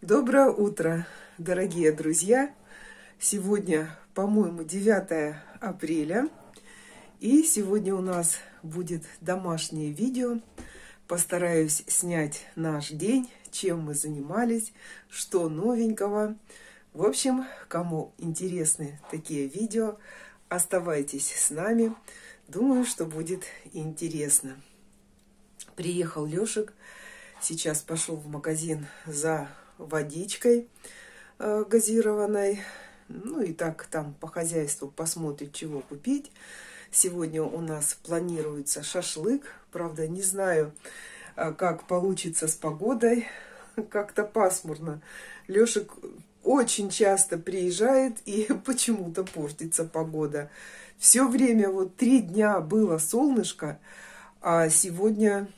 Доброе утро, дорогие друзья! Сегодня, по-моему, 9 апреля. И сегодня у нас будет домашнее видео. Постараюсь снять наш день, чем мы занимались, что новенького. В общем, кому интересны такие видео, оставайтесь с нами. Думаю, что будет интересно. Приехал Лешек. Сейчас пошел в магазин за водичкой э, газированной. Ну и так там по хозяйству посмотрит, чего купить. Сегодня у нас планируется шашлык. Правда, не знаю, э, как получится с погодой. Как-то пасмурно. Лешек очень часто приезжает и почему-то портится погода. Все время, вот три дня было солнышко, а сегодня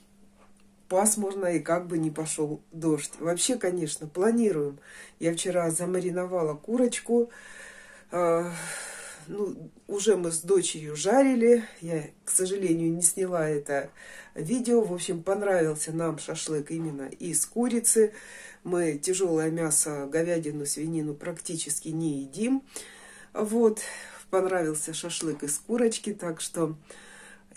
пасмурно и как бы не пошел дождь. Вообще, конечно, планируем. Я вчера замариновала курочку. Э, ну, уже мы с дочерью жарили. Я, к сожалению, не сняла это видео. В общем, понравился нам шашлык именно из курицы. Мы тяжелое мясо, говядину, свинину практически не едим. Вот, понравился шашлык из курочки, так что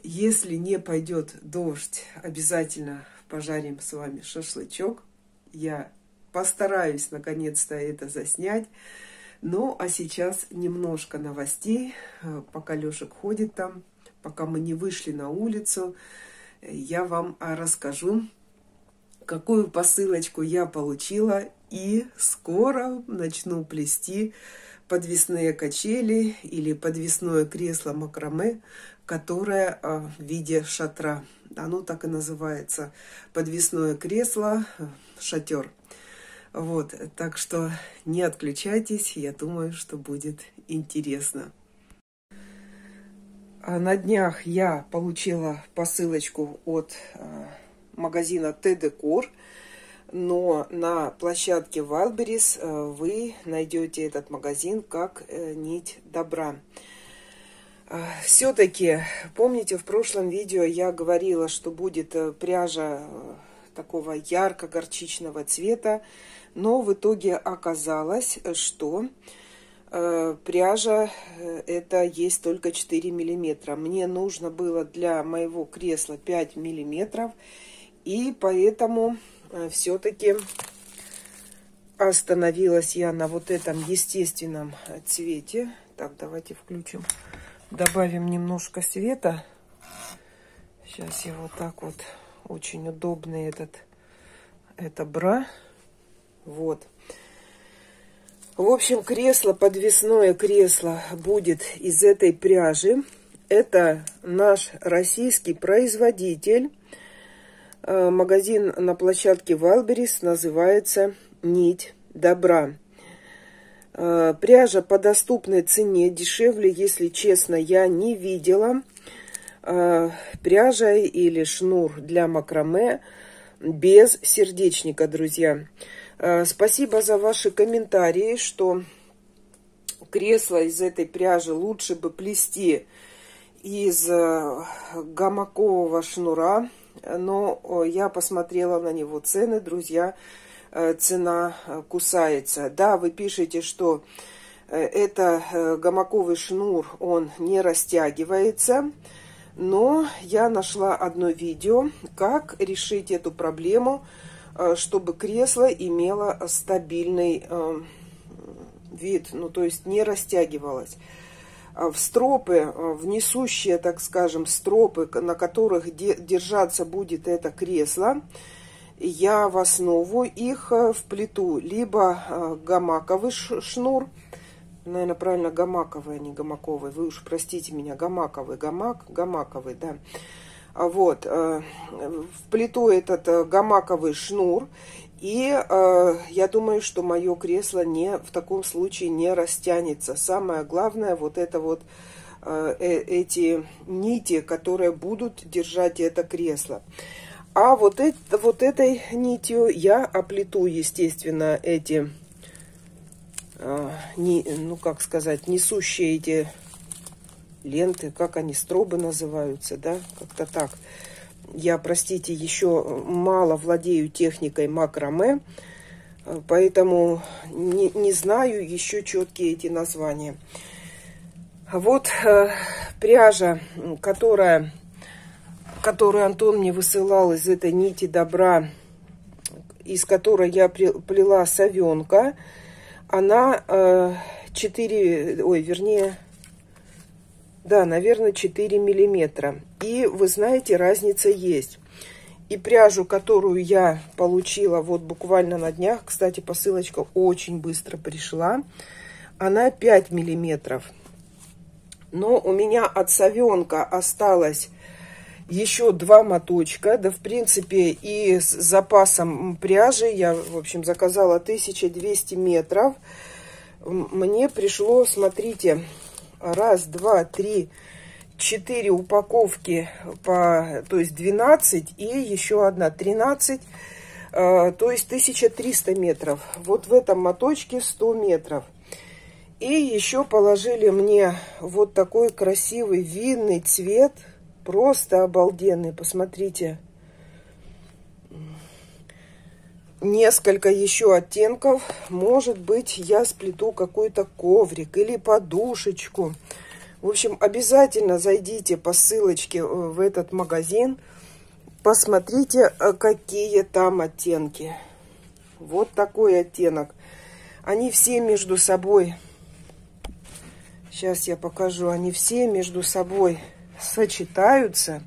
если не пойдет дождь, обязательно пожарим с вами шашлычок. Я постараюсь наконец-то это заснять. Ну, а сейчас немножко новостей, э, пока Лешек ходит там, пока мы не вышли на улицу, я вам а, расскажу, какую посылочку я получила, и скоро начну плести подвесные качели или подвесное кресло макраме, которое а, в виде шатра. Оно так и называется. Подвесное кресло, шатер. Вот, так что не отключайтесь, я думаю, что будет интересно. А на днях я получила посылочку от э, магазина Т-Декор, но на площадке Wildberries э, вы найдете этот магазин как э, нить добра. А, Все-таки, помните, в прошлом видео я говорила, что будет э, пряжа э, такого ярко-горчичного цвета, но в итоге оказалось, что э, пряжа это есть только 4 миллиметра. Мне нужно было для моего кресла 5 миллиметров, и поэтому все-таки остановилась я на вот этом естественном цвете. Так, давайте включим Добавим немножко света. Сейчас я вот так вот. Очень удобный этот, это бра. Вот. В общем, кресло, подвесное кресло будет из этой пряжи. Это наш российский производитель. Э, магазин на площадке Валберис называется «Нить добра». Э, пряжа по доступной цене, дешевле, если честно, я не видела. Э, пряжа или шнур для макраме без сердечника, друзья. Спасибо за ваши комментарии, что кресло из этой пряжи лучше бы плести из гамакового шнура. Но я посмотрела на него цены, друзья. Э, цена э, кусается. Да, вы пишете, что э, это гамаковый шнур, он не растягивается. Но я нашла одно видео, как решить эту проблему, чтобы кресло имело стабильный вид, ну то есть не растягивалось. В стропы, в несущие, так скажем, стропы, на которых держаться будет это кресло, я в основу их э, вплету либо э, гамаковый шнур, наверное, правильно гамаковый, а не гамаковый, вы уж простите меня, гамаковый, гамак, гамаковый, да. А вот, э, вплету этот гамаковый шнур, и я думаю, что мое кресло не, в таком случае не растянется. Самое главное, вот это вот, эти нити, которые будут держать это кресло. А вот, это, вот этой нитью я оплету, естественно, эти, э, не, ну как сказать, несущие эти ленты, как они, стробы называются, да, как-то так. Я, простите, еще мало владею техникой макраме, Поэтому не, не знаю еще четкие эти названия. Вот э, пряжа, которая, которую Антон мне высылал из этой нити добра, из которой я плела совенка, она э, 4, ой, вернее, да, наверное, 4 миллиметра. И вы знаете, разница есть. И пряжу, которую я получила вот буквально на днях, кстати, посылочка очень быстро пришла, она 5 миллиметров. Но у меня от совенка осталось еще два моточка. Да, в принципе, и с запасом пряжи я, в общем, заказала 1200 метров. Мне пришло, смотрите, раз, два, три, четыре упаковки по, то есть 12 и еще одна 13, э, то есть 1300 метров. Вот в этом моточке 100 метров. И еще положили мне вот такой красивый винный цвет. Просто обалденный. Посмотрите. Несколько еще оттенков. Может быть, я сплету какой-то коврик или подушечку. В общем, обязательно зайдите по ссылочке э, в этот магазин. Посмотрите, э, какие там оттенки. Вот такой оттенок. Они все между собой Сейчас я покажу. Они все между собой сочетаются.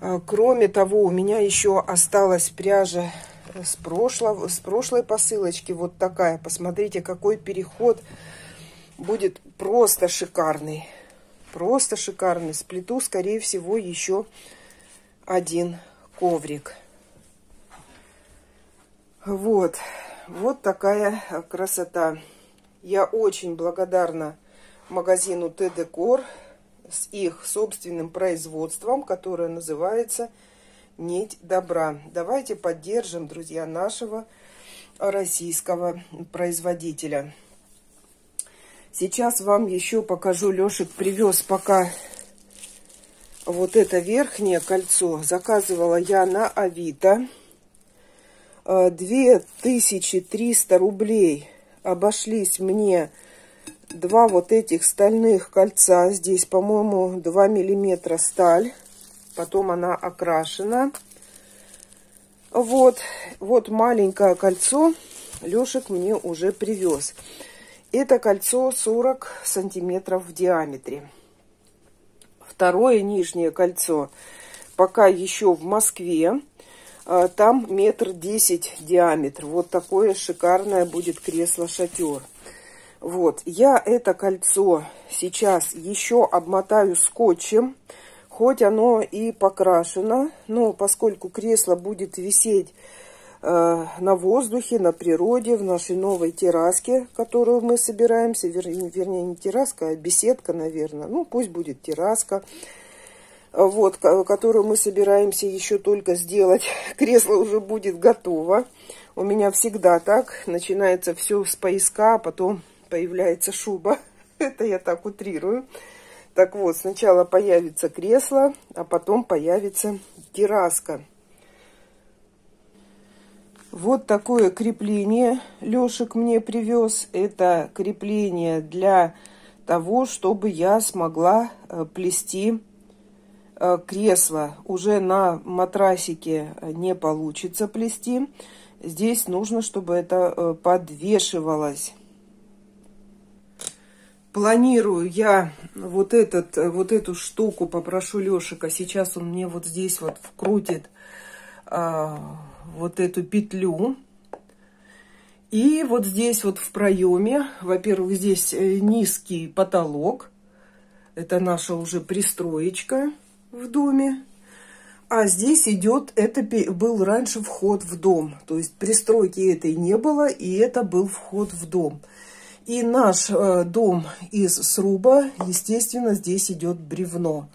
А, кроме того, у меня еще осталась пряжа с, прошлого, с прошлой посылочки. Вот такая. Посмотрите, какой переход будет просто шикарный. Просто шикарный. Сплету, скорее всего, еще один коврик. Вот. Вот такая красота. Я очень благодарна магазину Т-Декор с их собственным производством, которое называется «Нить добра». Давайте поддержим, друзья, нашего российского производителя. Сейчас вам еще покажу. Лешек привез пока вот это верхнее кольцо. Заказывала я на Авито. 2300 рублей обошлись мне два вот этих стальных кольца. Здесь, по-моему, 2 миллиметра сталь. Потом она окрашена. Вот, вот маленькое кольцо Лешек мне уже привез. Это кольцо 40 сантиметров в диаметре. Второе нижнее кольцо пока еще в Москве. А, там метр десять диаметр. Вот такое шикарное будет кресло-шатер. Вот, я это кольцо сейчас еще обмотаю скотчем, хоть оно и покрашено, но поскольку кресло будет висеть э, на воздухе, на природе, в нашей новой терраске, которую мы собираемся, вер, вернее, не терраска, а беседка, наверное, ну, пусть будет терраска, вот, которую мы собираемся еще только сделать. Кресло уже будет готово. У меня всегда так, начинается все с поиска, а потом появляется шуба. Это я так утрирую. Так вот, сначала появится кресло, а потом появится терраска. Вот такое крепление Лешек мне привез. Это крепление для того, чтобы я смогла э, плести э, кресло. Уже на матрасике не получится плести. Здесь нужно, чтобы это э, подвешивалось планирую я вот, этот, вот эту штуку, попрошу Лешика, сейчас он мне вот здесь вот вкрутит а, вот эту петлю. И вот здесь вот в проеме, во-первых, здесь э, низкий потолок. Это наша уже пристроечка в доме. А здесь идет, это был раньше вход в дом. То есть пристройки этой не было, и это был вход в дом. И наш э, дом из сруба, естественно, здесь идет бревно.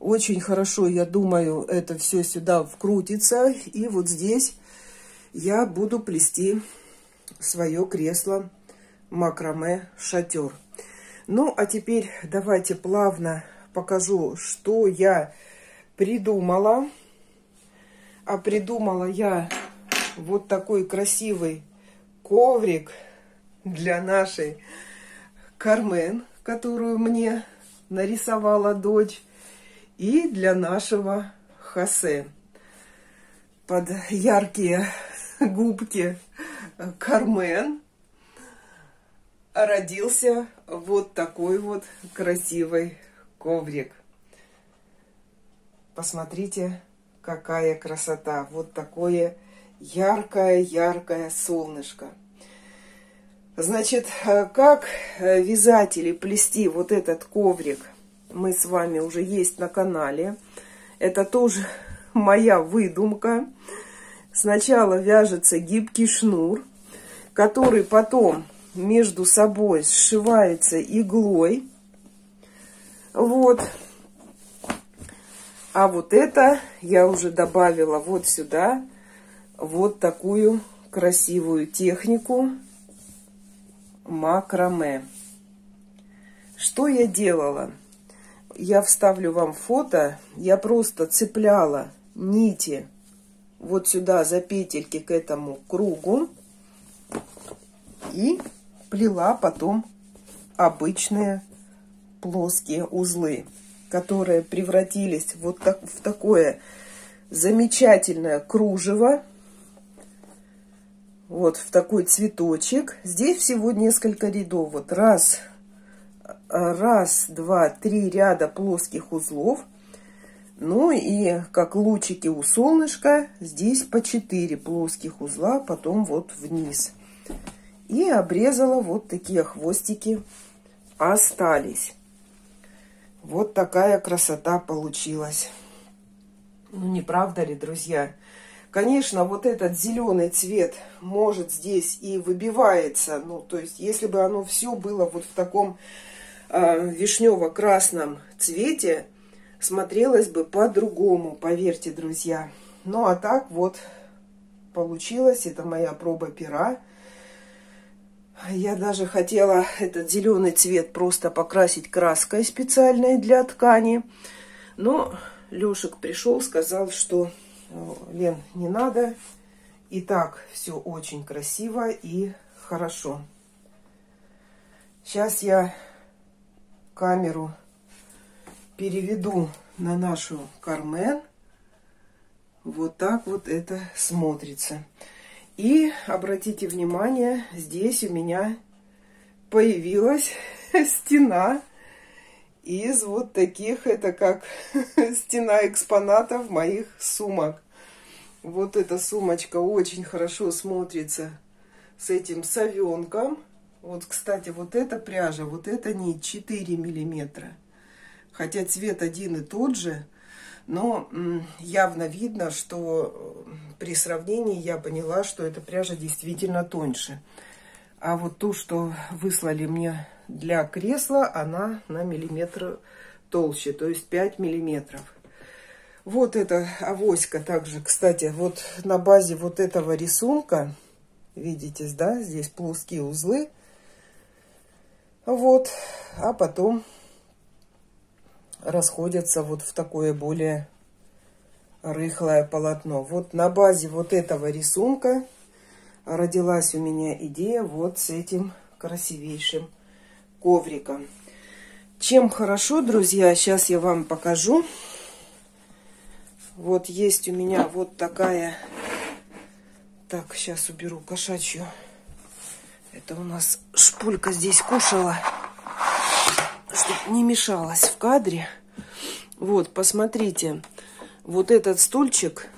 Очень хорошо, я думаю, это все сюда вкрутится. И вот здесь я буду плести свое кресло макраме шатер. Ну, а теперь давайте плавно покажу, что я придумала. А придумала я вот такой красивый коврик для нашей Кармен, которую мне нарисовала дочь, и для нашего Хосе. Под яркие губки Кармен родился вот такой вот красивый коврик. Посмотрите, какая красота. Вот такое яркое-яркое солнышко. Значит, как вязать или плести вот этот коврик мы с вами уже есть на канале. Это тоже моя выдумка. Сначала вяжется гибкий шнур, который потом между собой сшивается иглой. Вот. А вот это я уже добавила вот сюда вот такую красивую технику макраме. Что я делала? Я вставлю вам фото. Я просто цепляла нити вот сюда за петельки к этому кругу и плела потом обычные плоские узлы, которые превратились вот так, в такое замечательное кружево, вот в такой цветочек. Здесь всего несколько рядов. Вот раз, раз, два, три ряда плоских узлов. Ну и как лучики у солнышка, здесь по 4 плоских узла, потом вот вниз. И обрезала вот такие хвостики остались. Вот такая красота получилась. Ну, не правда ли, друзья? Конечно, вот этот зеленый цвет может здесь и выбивается. Ну, то есть, если бы оно все было вот в таком э, вишнево-красном цвете, смотрелось бы по-другому, поверьте, друзья. Ну, а так вот получилось. Это моя проба пера. Я даже хотела этот зеленый цвет просто покрасить краской специальной для ткани. Но Лешек пришел, сказал, что Лен, не надо. И так все очень красиво и хорошо. Сейчас я камеру переведу на нашу Кармен. Вот так вот это смотрится. И обратите внимание, здесь у меня появилась стена из вот таких, это как стена экспонатов моих сумок. Вот эта сумочка очень хорошо смотрится с этим совенком. Вот, кстати, вот эта пряжа, вот эта нить 4 миллиметра. Хотя цвет один и тот же, но явно видно, что э, при сравнении я поняла, что эта пряжа действительно тоньше. А вот ту, что выслали мне для кресла, она на миллиметр толще, то есть 5 миллиметров. Вот эта авоська также, кстати, вот на базе вот этого рисунка, видите, да, здесь плоские узлы. Вот, а потом расходятся вот в такое более рыхлое полотно. Вот на базе вот этого рисунка родилась у меня идея вот с этим красивейшим ковриком. Чем хорошо, друзья, сейчас я вам покажу. Вот есть у меня вот такая... Так, сейчас уберу кошачью. Это у нас шпулька здесь кушала чтобы не мешалось в кадре. Вот, посмотрите, вот этот стульчик,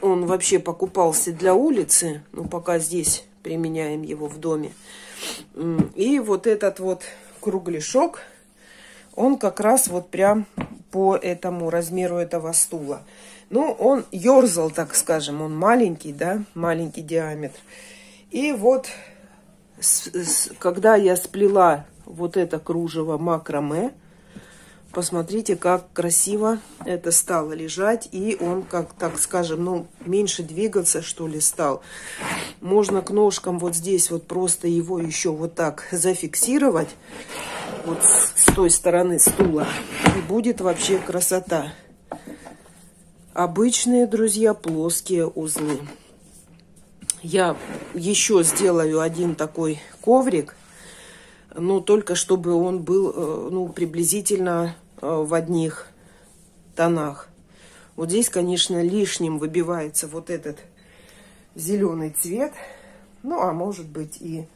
он вообще покупался для улицы, ну, пока здесь применяем его в доме. И вот этот вот кругляшок, он как раз вот прям по этому размеру этого стула. Ну, он ерзал, так скажем, он маленький, да, маленький диаметр. И вот, с, с, когда я сплела вот это кружево макраме. Посмотрите, как красиво это стало лежать. И он, как так скажем, ну, меньше двигаться, что ли, стал. Можно к ножкам вот здесь вот просто его еще вот так зафиксировать. Вот с той стороны стула. И будет вообще красота. Обычные, друзья, плоские узлы. Я еще сделаю один такой коврик, но только чтобы он был э, ну, приблизительно э, в одних тонах. Вот здесь, конечно, лишним выбивается вот этот зеленый цвет. Ну, а может быть и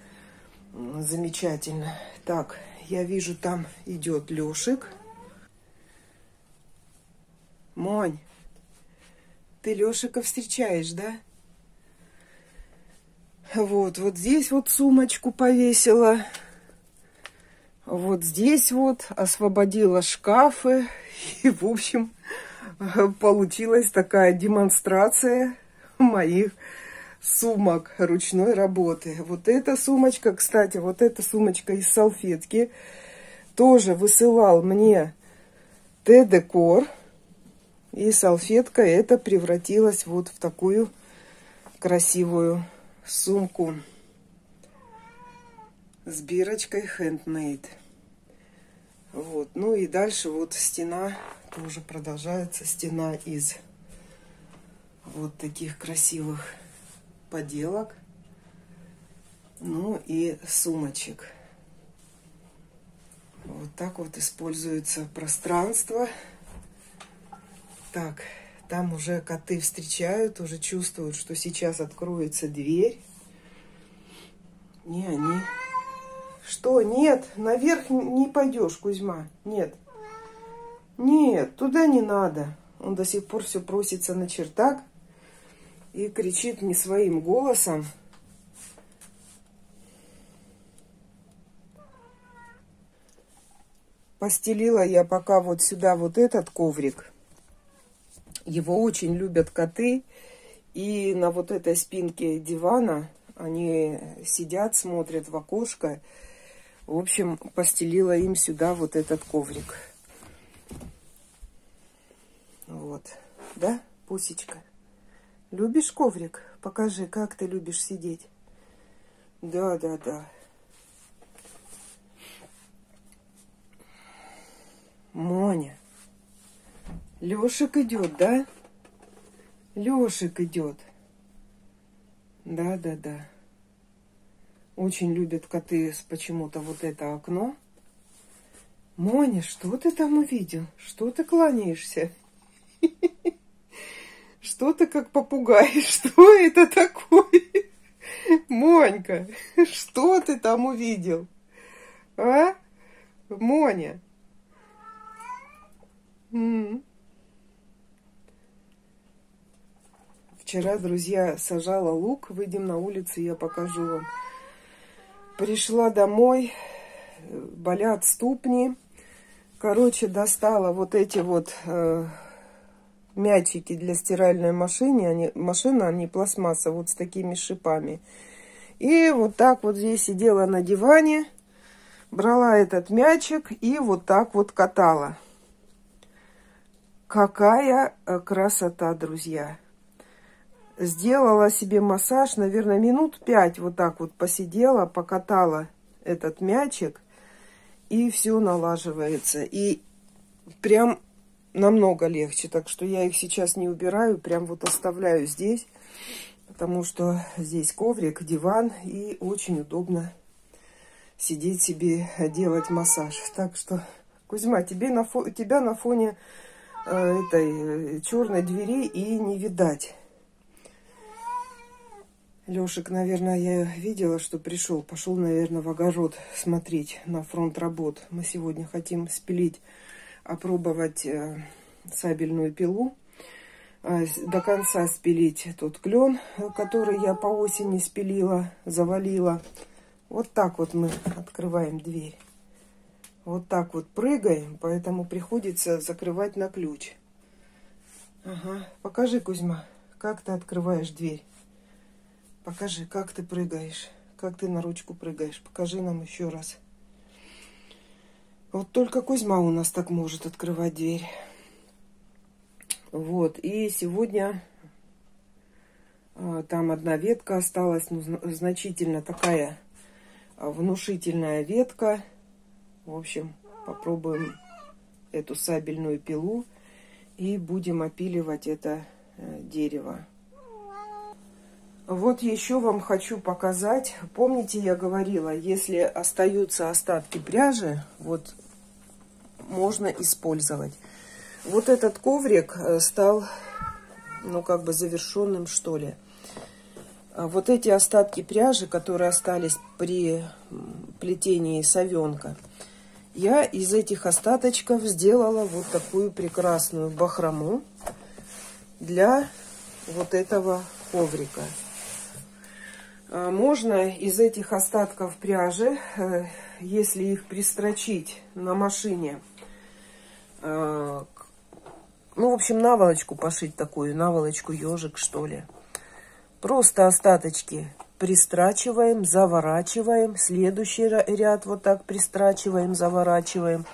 замечательно. Так, я вижу, там идет Лешик. Монь, ты Лешика встречаешь, да? Вот, вот здесь вот сумочку повесила. Вот здесь вот освободила шкафы. И, в общем, получилась такая демонстрация моих сумок ручной работы. Вот эта сумочка, кстати, вот эта сумочка из салфетки тоже высылал мне Т-декор. И салфетка эта превратилась вот в такую красивую сумку с бирочкой handmade. Вот. Ну и дальше вот стена тоже продолжается. Стена из вот таких красивых поделок. Ну и сумочек. Вот так вот используется пространство. Так, там уже коты встречают, уже чувствуют, что сейчас откроется дверь. Не они. Что? Нет, наверх не пойдешь, Кузьма. Нет. Нет, туда не надо. Он до сих пор все просится на чертак и кричит не своим голосом. Постелила я пока вот сюда вот этот коврик. Его очень любят коты. И на вот этой спинке дивана они сидят, смотрят в окошко. В общем, постелила им сюда вот этот коврик. Вот. Да, Пусечка? Любишь коврик? Покажи, как ты любишь сидеть. Да, да, да. Моня. Лешик идет, да? Лешик идет. Да, да, да. Очень любят коты почему-то вот это окно. Моня, что ты там увидел? Что ты кланяешься? Что ты как попугай? Что это такое? Монька, что ты там увидел? А? Моня. М -м. Вчера, друзья, сажала лук. Выйдем на улицу, я покажу вам. Пришла домой, болят ступни. Короче, достала вот эти вот э, мячики для стиральной машины. Они, машина, они пластмасса, вот с такими шипами. И вот так вот здесь сидела на диване, брала этот мячик и вот так вот катала. Какая э, красота, друзья! Сделала себе массаж, наверное, минут пять вот так вот посидела, покатала этот мячик, и все налаживается. И прям намного легче. Так что я их сейчас не убираю, прям вот оставляю здесь, потому что здесь коврик, диван, и очень удобно сидеть себе, делать массаж. Так что, Кузьма, тебе на фо тебя на фоне э, этой э, черной двери и не видать. Лешик, наверное, я видела, что пришел. Пошел, наверное, в огород смотреть на фронт работ. Мы сегодня хотим спилить, опробовать э, сабельную пилу. Э, до конца спилить тот клен, который я по осени спилила, завалила. Вот так вот мы открываем дверь. Вот так вот прыгаем, поэтому приходится закрывать на ключ. Ага, покажи, Кузьма, как ты открываешь дверь. Покажи, как ты прыгаешь. Как ты на ручку прыгаешь. Покажи нам еще раз. Вот только Кузьма у нас так может открывать дверь. Вот. И сегодня а, там одна ветка осталась. Ну, значительно такая а, внушительная ветка. В общем, попробуем эту сабельную пилу. И будем опиливать это э, дерево. Вот еще вам хочу показать. Помните, я говорила, если остаются остатки пряжи, вот можно использовать. Вот этот коврик э, стал, ну, как бы завершенным, что ли. А вот эти остатки пряжи, которые остались при плетении совенка, я из этих остаточков сделала вот такую прекрасную бахрому для вот этого коврика. А, можно из этих остатков пряжи, э, если их пристрочить на машине, ну, в общем, наволочку пошить такую, наволочку ежик, что ли. Просто остаточки пристрачиваем, заворачиваем. Следующий ряд вот так пристрачиваем, заворачиваем.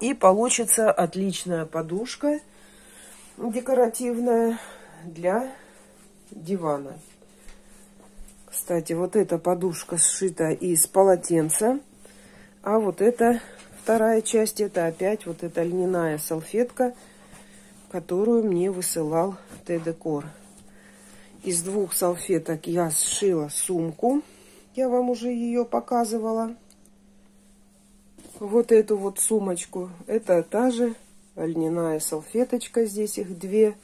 И получится отличная подушка декоративная для дивана. Кстати, вот эта подушка сшита из полотенца. А вот эта вторая часть, это опять вот эта льняная салфетка, которую мне высылал Т-Декор. Из двух салфеток я сшила сумку. Я вам уже ее показывала. Вот эту вот сумочку. Это та же льняная салфеточка. Здесь их две.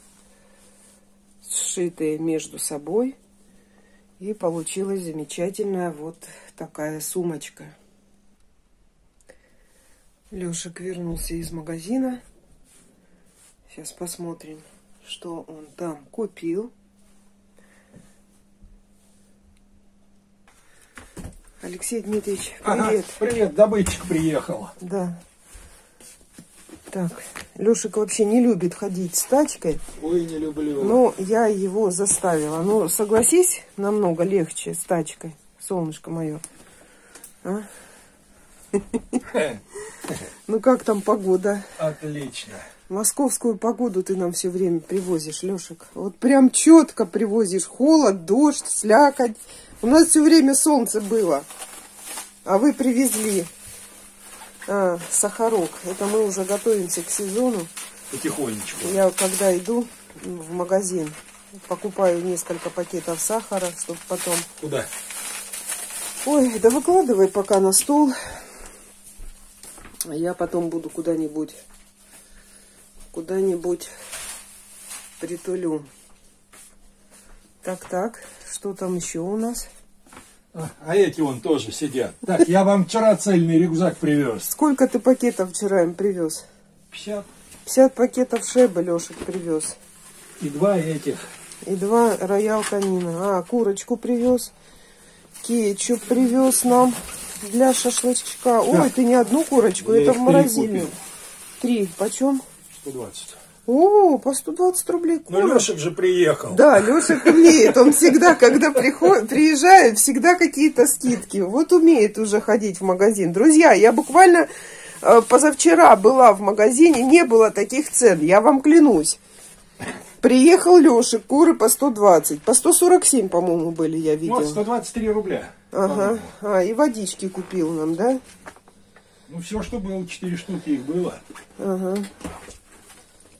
Сшитые между собой. И получилась замечательная вот такая сумочка. Лешек вернулся из магазина. Сейчас посмотрим, что он там купил. Алексей Дмитриевич, привет. Ага, привет, добытчик приехал. Да. Так, Лешик вообще не любит ходить с тачкой. Ой, не люблю. Но я его заставила. Ну, согласись, намного легче с тачкой, солнышко мое. А? Ну, как там погода? Отлично. Московскую погоду ты нам все время привозишь, Лешек. Вот прям четко привозишь. Холод, дождь, слякоть. У нас все время солнце было. А вы привезли а, сахарок. Это мы уже готовимся к сезону. Потихонечку. Я когда иду в магазин, покупаю несколько пакетов сахара, чтобы потом... Куда? Ой, да выкладывай пока на стол. А я потом буду куда-нибудь, куда-нибудь притулю. Так, так, что там еще у нас? А, а эти вон тоже сидят. Так, я вам вчера цельный рюкзак привез. Сколько ты пакетов вчера им привез? 50. 50 пакетов шеба Лешек привез. И два этих. И два роял канина. А, курочку привез. Кетчуп привез нам для шашлычка. Ой, ты не одну курочку, я это в морозильную. Три. Почем? 120. О, по 120 рублей Ну, Лешек же приехал. Да, Лешек умеет. Он всегда, когда приход, приезжает, всегда какие-то скидки. Вот умеет уже ходить в магазин. Друзья, я буквально э, позавчера была в магазине, не было таких цен, я вам клянусь. Приехал Лешек, куры по 120, по 147, по-моему, были, я видела. Вот, 123 рубля. Ага, а, и водички купил нам, да? Ну, все, что было, 4 штуки их было. Ага.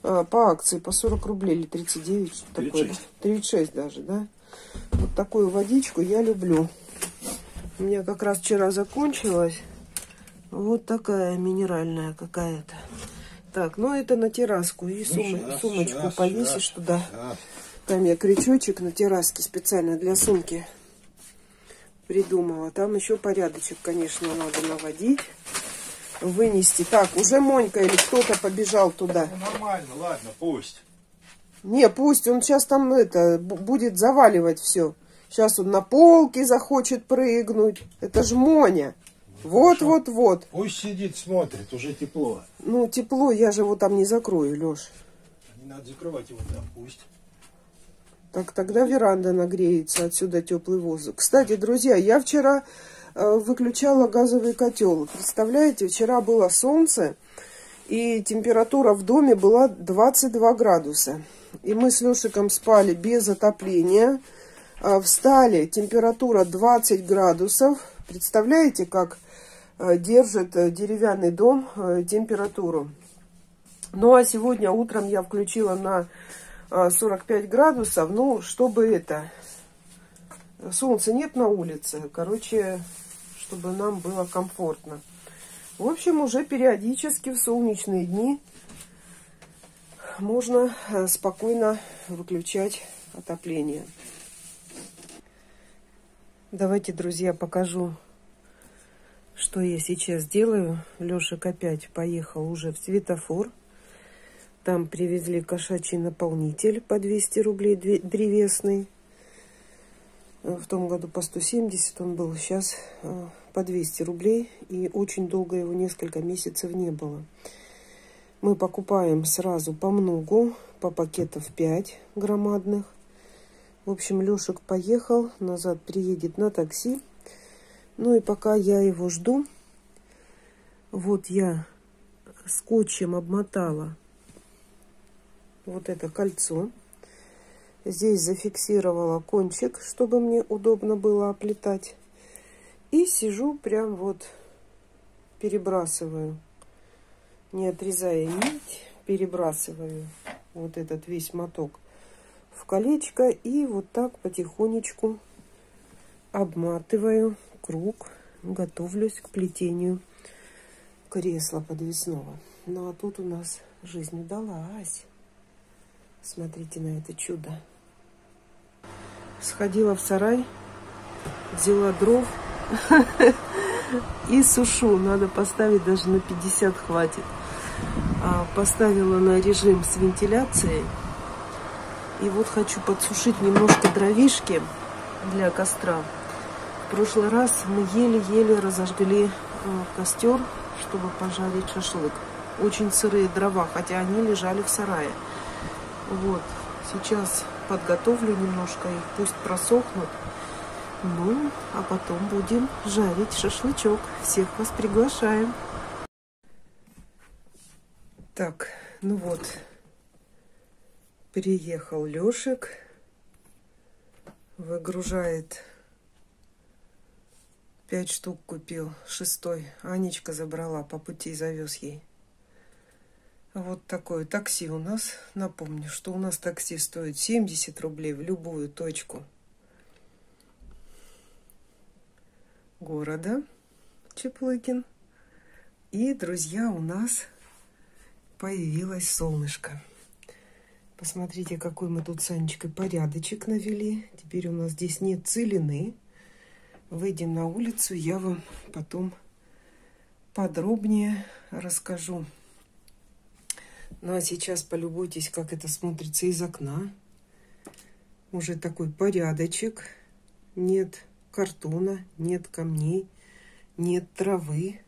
А, по акции по 40 рублей или 39, что 36. такое. 36 даже, да? Вот такую водичку я люблю. У меня как раз вчера закончилась. Вот такая минеральная какая-то. Так, ну это на терраску. И сум... ну, сейчас, сумочку сейчас, повесишь сейчас, туда. Сейчас. Там я крючочек на терраске специально для сумки придумала. Там еще порядочек, конечно, надо наводить вынести. Так, уже Монька или кто-то побежал туда. Ну, нормально, ладно, пусть. Не, пусть, он сейчас там это, будет заваливать все. Сейчас он на полке захочет прыгнуть. Это ж Моня. Вот, вот, вот. Пусть сидит, смотрит, уже тепло. Ну, тепло, я же его там не закрою, Леш. Не надо закрывать его там, пусть. Так тогда веранда нагреется, отсюда теплый воздух. Кстати, друзья, я вчера Э, выключала газовый котел. Представляете, вчера было солнце, и температура в доме была 22 градуса. И мы с Лешиком спали без отопления. А, встали, температура 20 градусов. Представляете, как э, держит э, деревянный дом температуру. Ну, а сегодня утром я включила на 45 градусов, ну, чтобы это, Солнца нет на улице. Короче, чтобы нам было комфортно. В общем, уже периодически в солнечные дни можно э, спокойно выключать отопление. Давайте, друзья, покажу, что я сейчас делаю. Лешек опять поехал уже в светофор. Там привезли кошачий наполнитель по 200 рублей древесный. В том году по 170 он был, сейчас э, по 200 рублей. И очень долго его, несколько месяцев не было. Мы покупаем сразу по многу, по пакетов 5 громадных. В общем, Лешек поехал, назад приедет на такси. Ну и пока я его жду, вот я скотчем обмотала вот это кольцо. Здесь зафиксировала кончик, чтобы мне удобно было оплетать. И сижу прям вот, перебрасываю, не отрезая нить, перебрасываю вот этот весь моток в колечко и вот так потихонечку обматываю круг, готовлюсь к плетению кресла подвесного. Ну а тут у нас жизнь удалась. Смотрите на это чудо. Сходила в сарай, взяла дров и сушу. Надо поставить даже на 50 хватит. А, поставила на режим с вентиляцией. И вот хочу подсушить немножко дровишки для костра. В прошлый раз мы еле-еле разожгли а, костер, чтобы пожарить шашлык. Очень сырые дрова, хотя они лежали в сарае. Вот, сейчас подготовлю немножко их, пусть просохнут. Ну, а потом будем жарить шашлычок. Всех вас приглашаем. Так, ну вот, приехал Лешек, выгружает пять штук купил, шестой Анечка забрала, по пути завез ей. Вот такое такси у нас. Напомню, что у нас такси стоит 70 рублей в любую точку города Чеплыкин. И, друзья, у нас появилось солнышко. Посмотрите, какой мы тут с Анечкой порядочек навели. Теперь у нас здесь нет целины. Выйдем на улицу, я вам потом подробнее расскажу. Ну а сейчас полюбуйтесь, как это смотрится из окна. Уже такой порядочек. Нет картона, нет камней, нет травы.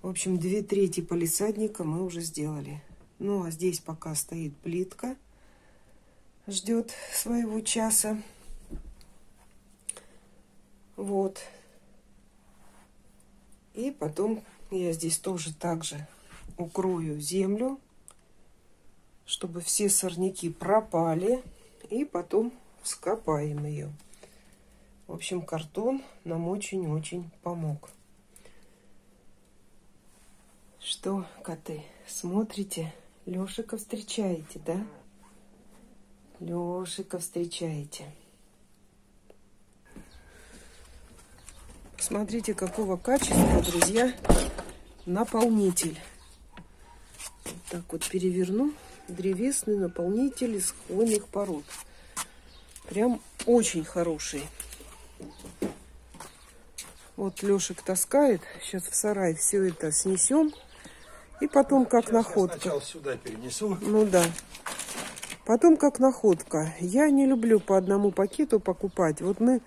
В общем, две трети полисадника мы уже сделали. Ну, а здесь пока стоит плитка. Ждет своего часа. Вот. И потом я здесь тоже также укрою землю чтобы все сорняки пропали. И потом вскопаем ее. В общем, картон нам очень-очень помог. Что, коты, смотрите? Лешика встречаете, да? Лешика встречаете. Смотрите, какого качества, друзья, наполнитель. Вот так вот переверну древесный наполнитель из хвойных пород. Прям очень хороший. Вот Лешек таскает. Сейчас в сарай все это снесем. И потом как Сейчас находка. Сначала сюда перенесу. Ну да. Потом как находка. Я не люблю по одному пакету покупать. Вот мы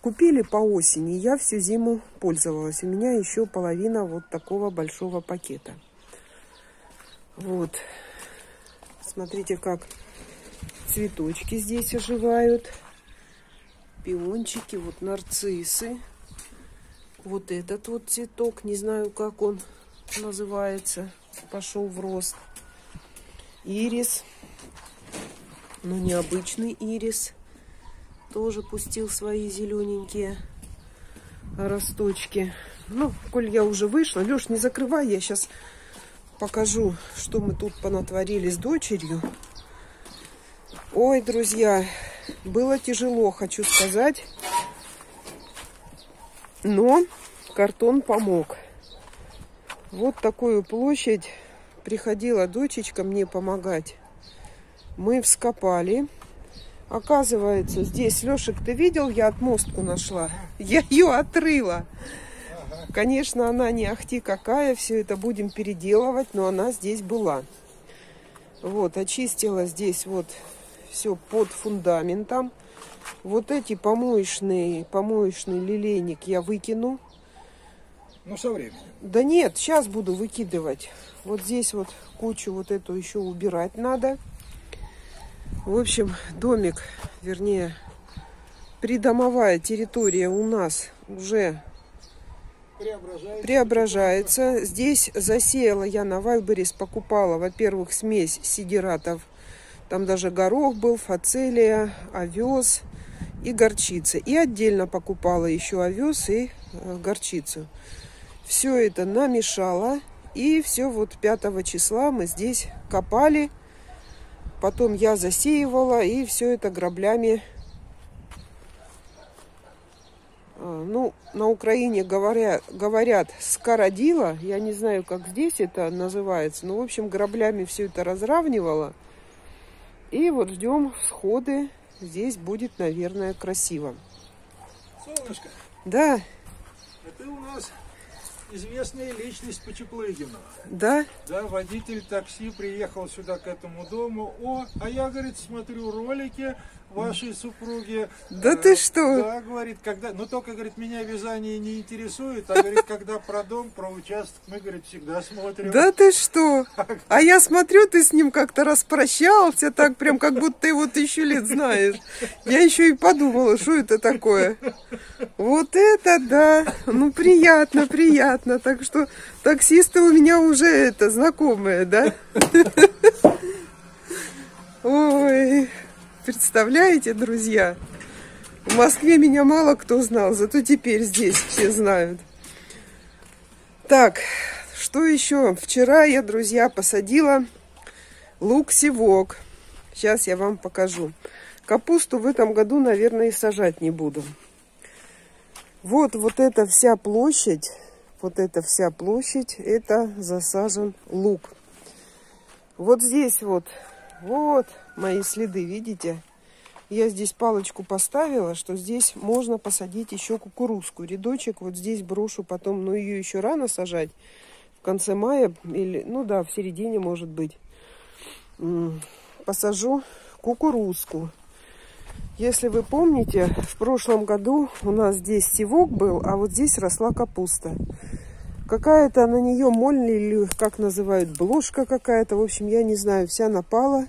купили по осени. Я всю зиму пользовалась. У меня еще половина вот такого большого пакета. Вот. Смотрите, как цветочки здесь оживают. Пиончики, вот нарциссы. Вот этот вот цветок, не знаю, как он называется, пошел в рост. Ирис, но необычный ирис. Тоже пустил свои зелененькие росточки. Ну, коль я уже вышла, Леш, не закрывай, я сейчас покажу, что мы тут понатворили с дочерью. Ой, друзья, было тяжело, хочу сказать. Но картон помог. Вот такую площадь приходила дочечка мне помогать. Мы вскопали. Оказывается, здесь, Лешек, ты видел, я отмостку нашла. Я ее отрыла. Конечно, она не ахти какая, все это будем переделывать, но она здесь была. Вот, очистила здесь вот все под фундаментом. Вот эти помоечные, помоечный лилейник я выкину. Ну, со временем. Да нет, сейчас буду выкидывать. Вот здесь вот кучу вот эту еще убирать надо. В общем, домик, вернее, придомовая территория у нас уже Преображается. преображается. Здесь засеяла я на Вайберис, покупала, во-первых, смесь сидератов. Там даже горох был, фацелия, овес и горчица. И отдельно покупала еще овес и э, горчицу. Все это намешала. И все вот 5 числа мы здесь копали. Потом я засеивала и все это граблями а, ну, на Украине говоря, говорят скородила. Я не знаю, как здесь это называется. Но, в общем, граблями все это разравнивала. И вот ждем всходы. Здесь будет, наверное, красиво. Солнышко, Да, а ты у нас известная личность по Чеплыгину. да, Да, водитель такси приехал сюда к этому дому. О, а я, говорит, смотрю ролики вашей супруги. Да Э, ты что? Да, говорит, когда... Ну, только, говорит, меня вязание не интересует, а, говорит, когда про дом, про участок, мы, говорит, всегда смотрим. да ты что? А я смотрю, ты с ним как-то распрощался, так прям как будто ты его тысячу лет знаешь. Я еще и подумала, что это такое. Вот это да, ну приятно, приятно. Так что таксисты у меня уже это знакомые, да? Ой, представляете, друзья? В Москве меня мало кто знал, зато теперь здесь все знают. Так, что еще? Вчера я, друзья, посадила лук-севок. Сейчас я вам покажу. Капусту в этом году, наверное, и сажать не буду. Вот, вот эта вся площадь, вот эта вся площадь, это засажен лук. Вот здесь вот, вот мои следы, видите? Я здесь палочку поставила, что здесь можно посадить еще кукурузку. Рядочек вот здесь брошу потом, но ее еще рано сажать. В конце мая или, ну да, в середине может быть. Посажу кукурузку. Если вы помните, в прошлом году у нас здесь севок был, а вот здесь росла капуста. Какая-то на нее моль или как называют, бложка какая-то. В общем, я не знаю, вся напала.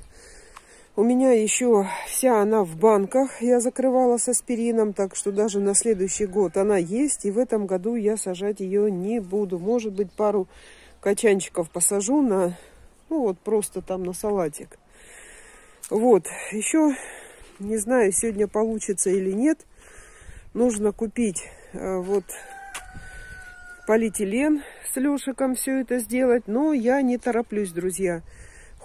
У меня еще вся она в банках. Я закрывала с аспирином, так что даже на следующий год она есть. И в этом году я сажать ее не буду. Может быть, пару качанчиков посажу на, ну вот просто там на салатик. Вот, еще не знаю, сегодня получится или нет. Нужно купить э, вот полиэтилен с Лешиком все это сделать. Но я не тороплюсь, друзья.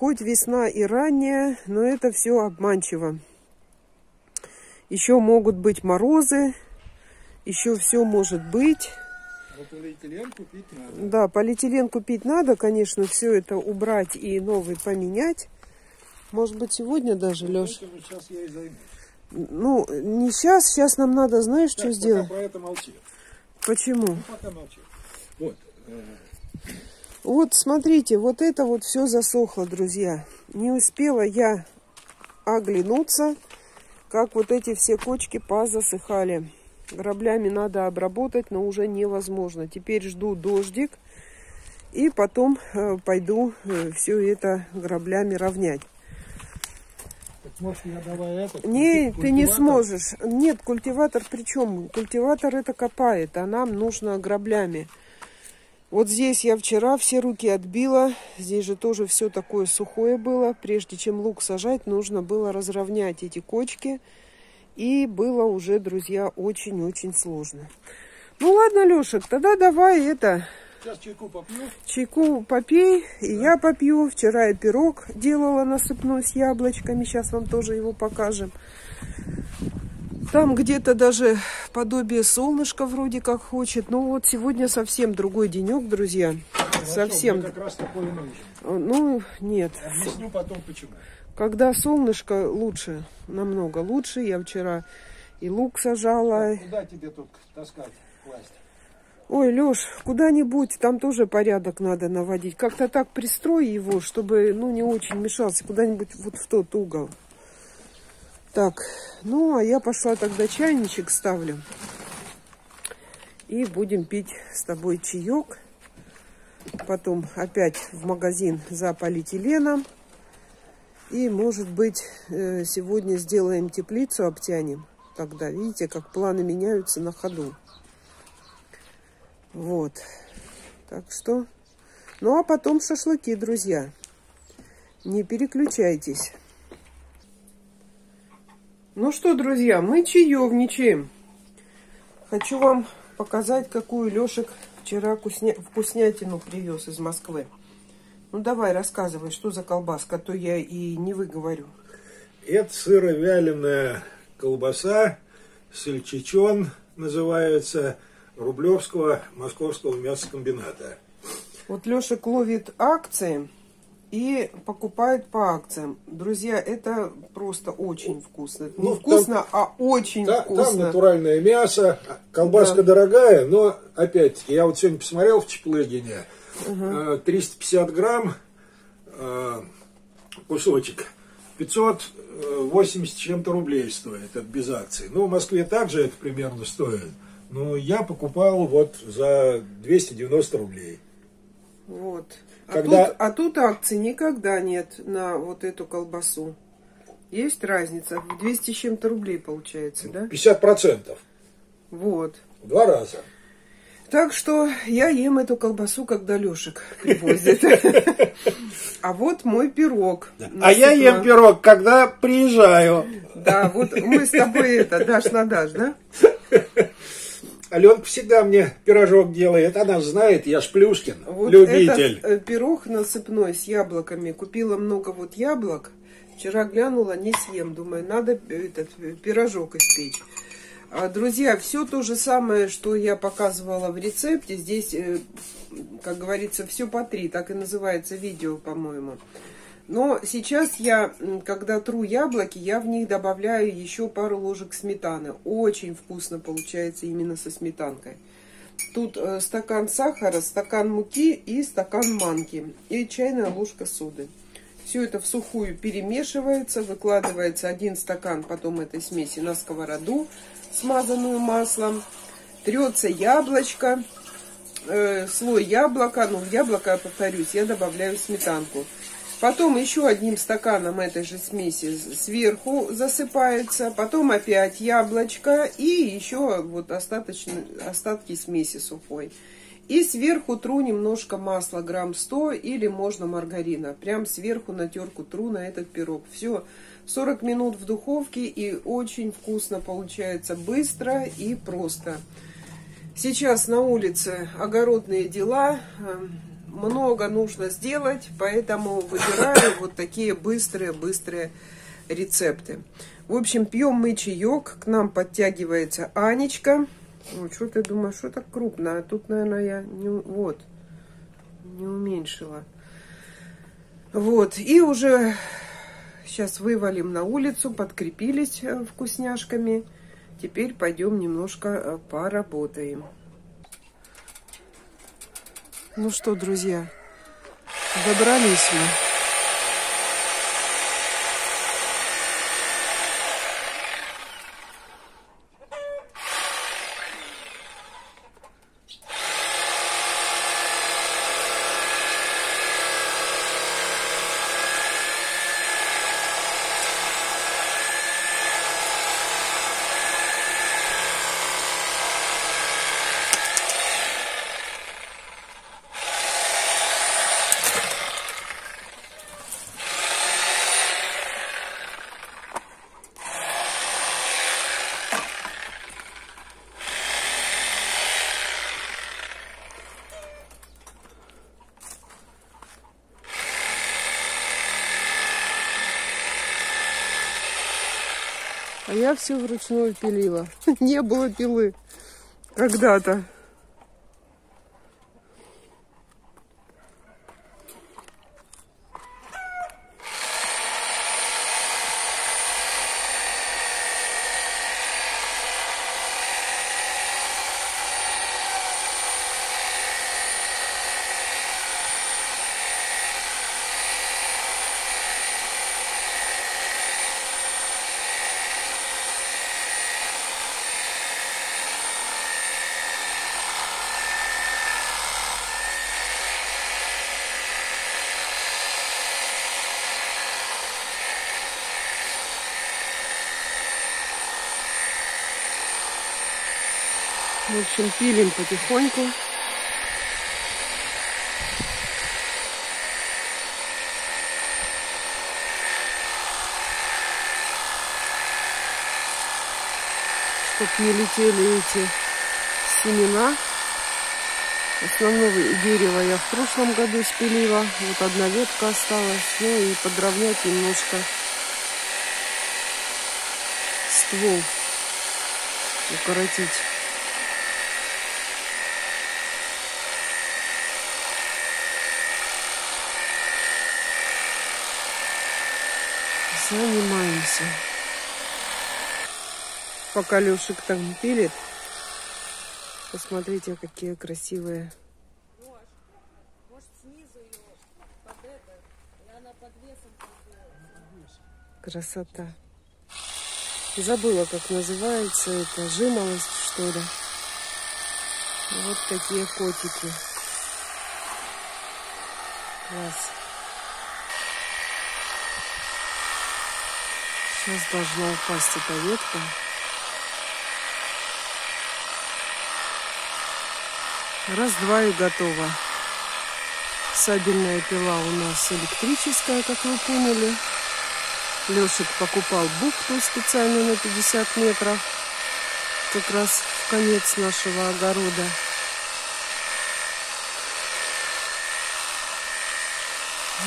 Хоть весна и ранняя, но это все обманчиво. Еще могут быть морозы. Еще все может быть. Но полиэтилен купить надо. Да, полиэтилен купить надо, конечно, все это убрать и новый поменять. Может быть, сегодня даже, Леш? Поэтому сейчас я и займусь. Ну, не сейчас, сейчас нам надо, знаешь, что Так, сделать? Пока про это молчи. Почему? Ну, пока молчи. Вот. Э, Вот, смотрите, вот это вот все засохло, друзья. Не успела я оглянуться, как вот эти все кочки позасыхали. Граблями надо обработать, но уже невозможно. Теперь жду дождик. И потом э, пойду все это граблями равнять. Так может я давай это? Не, ты не сможешь. Нет, культиватор при чем? Культиватор это копает, а нам нужно граблями. Вот здесь я вчера все руки отбила. Здесь же тоже все такое сухое было. Прежде чем лук сажать, нужно было разровнять эти кочки. И было уже, друзья, очень-очень сложно. Ну ладно, Лешек, тогда давай это, Сейчас чайку попью. чайку попей, и я попью. Вчера я пирог делала насыпной с яблочками. Сейчас вам тоже его покажем. Там где-то даже подобие солнышка вроде как хочет. Ну вот сегодня совсем другой денек, друзья. Хорошо, совсем. как раз такое нужно. Ну, нет. Объясню потом почему. Когда солнышко лучше, намного лучше. Я вчера и лук сажала. Куда тебе тут таскать, класть? Ой, Леш, куда-нибудь, там тоже порядок надо наводить. Как-то так пристрой его, чтобы, ну, не очень мешался. Куда-нибудь вот в тот угол. Так, ну, а я пошла тогда чайничек ставлю. И будем пить с тобой чаек. Потом опять в магазин за полиэтиленом. И, может быть, э, сегодня сделаем теплицу, обтянем. Тогда, видите, как планы меняются на ходу. Вот. Так что... Ну, а потом шашлыки, друзья. Не переключайтесь. Ну что, друзья, мы чаевничаем. Хочу вам показать, какую Лешек вчера вкусня... вкуснятину привез из Москвы. Ну, давай, рассказывай, что за колбаска, а то я и не выговорю. Это сыровяленая колбаса, сельчичон называется, Рублевского московского мясокомбината. Вот Лешек ловит акции и покупает по акциям. Друзья, это просто очень вкусно. Не Ну, вкусно, а очень Та- там вкусно. натуральное мясо, колбаска Да. дорогая, но опять, я вот сегодня посмотрел в Чеплыгине, э, 350 грамм э, кусочек, 580 с чем-то рублей стоит, это без акций. Ну, в Москве также это примерно стоит. Но я покупал вот за 290 рублей. Вот. А, Когда- тут, а тут акций никогда нет на вот эту колбасу. Есть разница. В 200 с чем-то рублей получается, да? 50%. Вот. Два раза. Так что я ем эту колбасу, когда Лешек привозит. А вот мой пирог. А я ем пирог, когда приезжаю. Да, вот мы с тобой это, дашь на дашь, да? Аленка всегда мне пирожок делает. Она знает, я ж Плюшкин, Вот любитель. этот э, пирог насыпной с яблоками. Купила много вот яблок. Вчера глянула, не съем. Думаю, надо этот э, пирожок испечь. А, друзья, все то же самое, что я показывала в рецепте. Здесь, э, как говорится, все по три. Так и называется видео, по-моему. Но сейчас я, когда тру яблоки, я в них добавляю еще пару ложек сметаны. Очень вкусно получается именно со сметанкой. Тут э, стакан сахара, стакан муки и стакан манки. И чайная ложка соды. Все это в сухую перемешивается, выкладывается один стакан потом этой смеси на сковороду, смазанную маслом. Трется яблочко, э, слой яблока, ну в яблоко, повторюсь, я добавляю сметанку. Потом еще одним стаканом этой же смеси сверху засыпается, потом опять яблочко и еще вот остаточные, остатки смеси сухой. И сверху тру немножко масла, грамм 100 или можно маргарина. Прям сверху на терку тру на этот пирог. Все, 40 минут в духовке и очень вкусно получается, быстро и просто. Сейчас на улице огородные дела, много нужно сделать, поэтому выбираю вот такие быстрые-быстрые рецепты. В общем, пьем мы чаек, к нам подтягивается Анечка. Вот, что ты думаешь, что так крупно? А тут, наверное, я не, вот, не уменьшила. Вот, и уже сейчас вывалим на улицу, подкрепились э, вкусняшками. Теперь пойдем немножко э, поработаем. Ну что, друзья, добрались мы. Я все вручную пилила. Не было пилы когда-то. Общем, пилим потихоньку. Чтоб не летели эти семена. Основного дерева я в прошлом году спилила. Вот одна ветка осталась. Ну и подровнять немножко ствол. Укоротить. Занимаемся. Пока Лешик там пилит, посмотрите, какие красивые. Красота. Забыла, как называется это. Жимолость, что ли. Вот такие котики. Класс. Сейчас должна упасть эта ветка. Раз-два и готово. Сабельная пила у нас электрическая, как вы поняли. Лешик покупал бухту специально на 50 метров. Как раз в конец нашего огорода.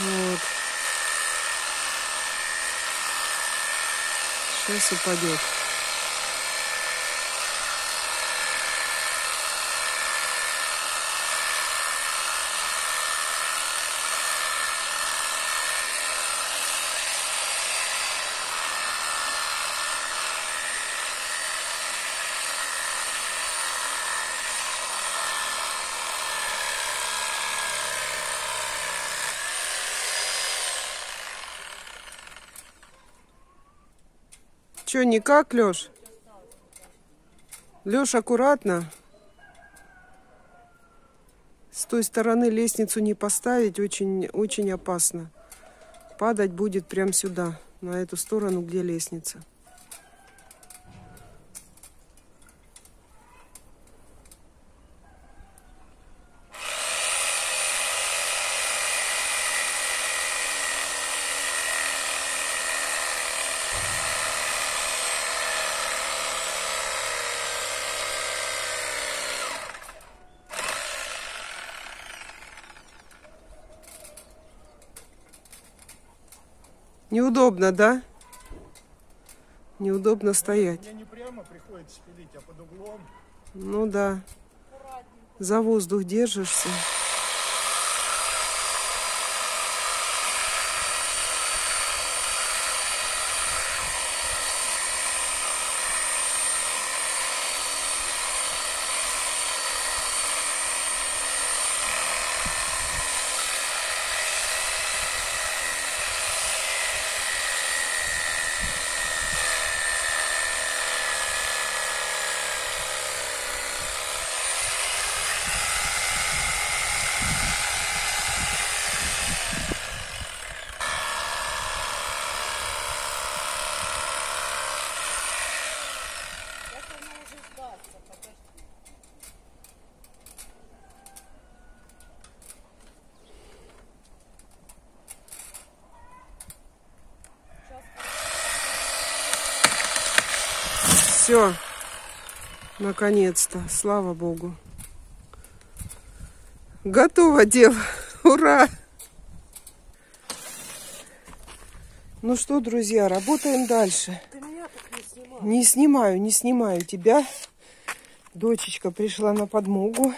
Вот. Сейчас упадет. Никак, Леш? Леш, аккуратно. С той стороны лестницу не поставить очень, очень опасно. Падать будет прямо сюда, на эту сторону, где лестница. Неудобно, да? Неудобно стоять. Мне не прямо приходится пилить, а под углом. Ну да. За воздух держишься. Все. Наконец-то. Слава Богу. Готово дело. Ура! Ну что, друзья, работаем дальше. Ты меня так не. Не снимаю, не снимаю тебя. Дочечка пришла на подмогу.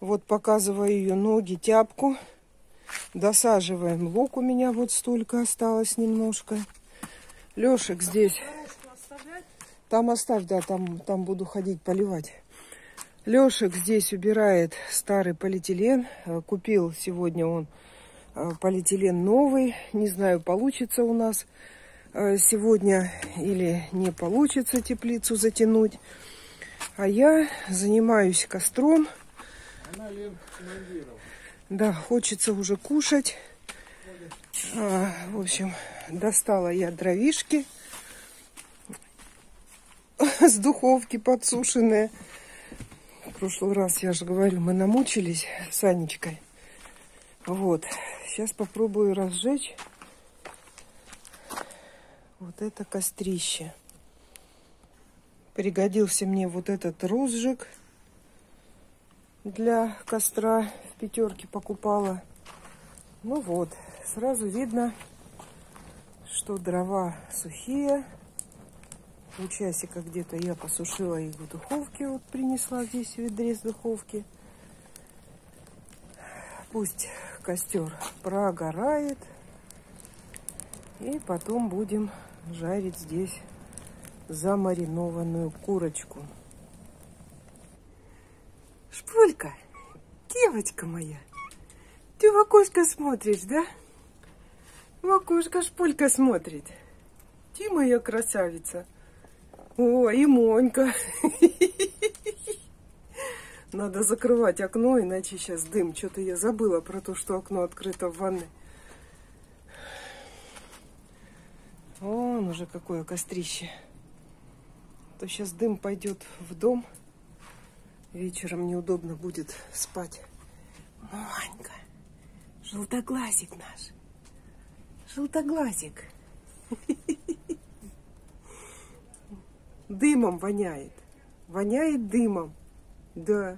Вот показываю ее ноги, тяпку. Досаживаем лук. У меня вот столько осталось немножко. Лешек здесь. Там оставь, да, там, там буду ходить поливать. Лешек здесь убирает старый полиэтилен. Э, купил сегодня он э, полиэтилен новый. Не знаю, получится у нас э, сегодня или не получится теплицу затянуть. А я занимаюсь костром. Да, хочется уже кушать. А, в общем, достала я дровишки с духовки подсушенные. В прошлый раз, я же говорю, мы намучились с Анечкой. Вот. Сейчас попробую разжечь вот это кострище. Пригодился мне вот этот розжиг для костра. В пятерке покупала. Ну вот, сразу видно, что дрова сухие. Полчасика где-то я посушила их в духовке. Вот принесла здесь ведре с духовки. Пусть костер прогорает. И потом будем жарить здесь замаринованную курочку. Шпулька, девочка моя, ты в окошко смотришь, да? В окошко Шпулька смотрит. Ты моя красавица. О, и Монька. Надо закрывать окно, иначе сейчас дым. Что-то я забыла про то, что окно открыто в ванной. Вон уже какое кострище. А то сейчас дым пойдет в дом. Вечером неудобно будет спать. Манька, желтоглазик наш. Желтоглазик. Дымом воняет. Воняет дымом. Да.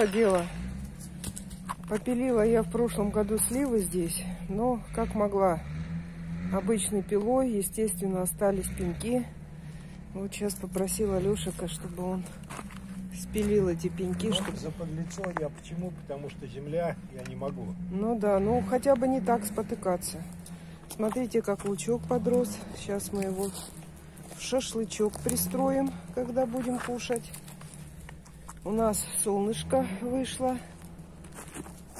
Готово дело. Попилила я в прошлом году сливы здесь, но как могла. Обычной пилой, естественно, остались пеньки. Вот сейчас попросила Лешика, чтобы он спилил эти пеньки. Ну, чтобы... За подлицо я почему? Потому что земля, я не могу. Ну да, ну хотя бы не так спотыкаться. Смотрите, как лучок подрос. Сейчас мы его в шашлычок пристроим, когда будем кушать. У нас солнышко вышло.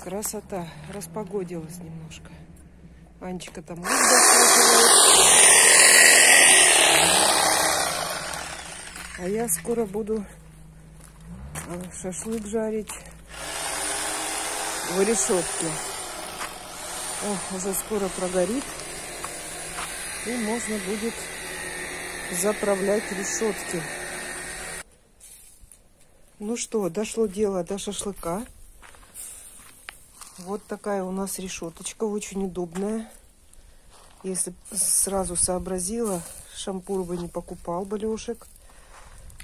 Красота. Распогодилась немножко. Анечка там А я скоро буду а, шашлык жарить в решетке. О, уже скоро прогорит. И можно будет заправлять решетки. Ну что, дошло дело до шашлыка. Вот такая у нас решеточка, очень удобная. Если сразу сообразила, шампур бы не покупал бы Лешек.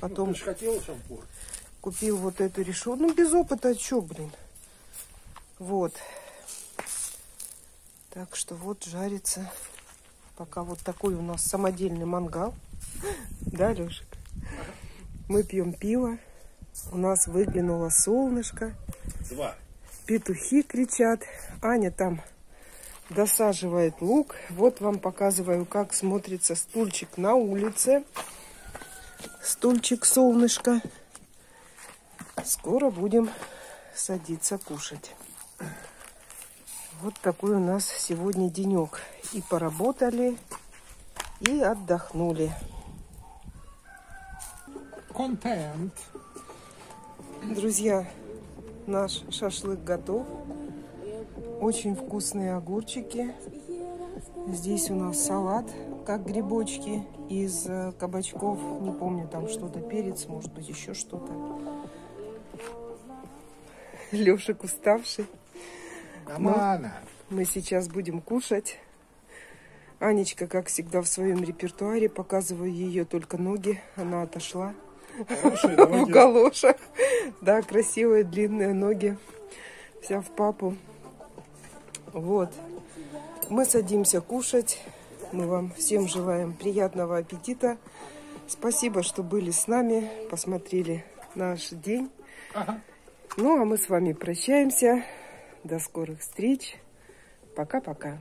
Потом ну, ты хотел шампур. купил вот эту решетку. Ну, без опыта, что, блин. Вот. Так что вот жарится. Пока вот такой у нас самодельный мангал. Да, Лешек? Мы пьем пиво. У нас выглянуло солнышко. Два. Петухи кричат. Аня там досаживает лук. Вот вам показываю, как смотрится стульчик на улице. Стульчик солнышко. Скоро будем садиться кушать. Вот такой у нас сегодня денек. и поработали, и отдохнули. Контент. Друзья, наш шашлык готов. Очень вкусные огурчики. Здесь у нас салат, как грибочки из э, кабачков. Не помню, там что-то, перец, может быть, еще что-то. Лешик уставший. Нормально. Мы сейчас будем кушать. Анечка, как всегда, в своем репертуаре. Показываю ее только ноги. Она отошла в галошах. Да, красивые длинные ноги. Вся в папу. Вот. Мы садимся кушать. Мы вам всем желаем приятного аппетита. Спасибо, что были с нами, посмотрели наш день. Ага. Ну, а мы с вами прощаемся. До скорых встреч. Пока-пока.